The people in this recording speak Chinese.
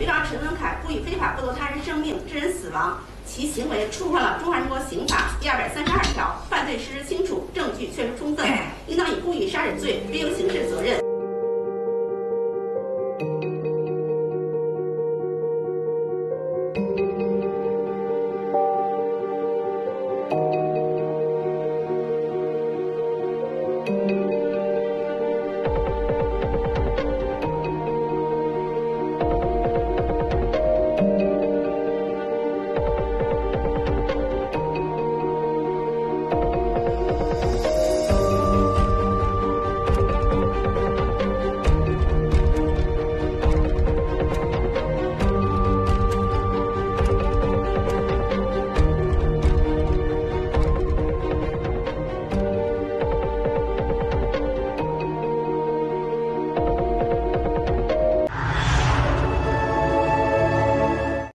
被告人陈文凯故意非法剥夺他人生命，致人死亡，其行为触犯了《中华人民共和国刑法》第二百三十二条，犯罪事实清楚，证据确实充分，应当以故意杀人罪追究刑事责任。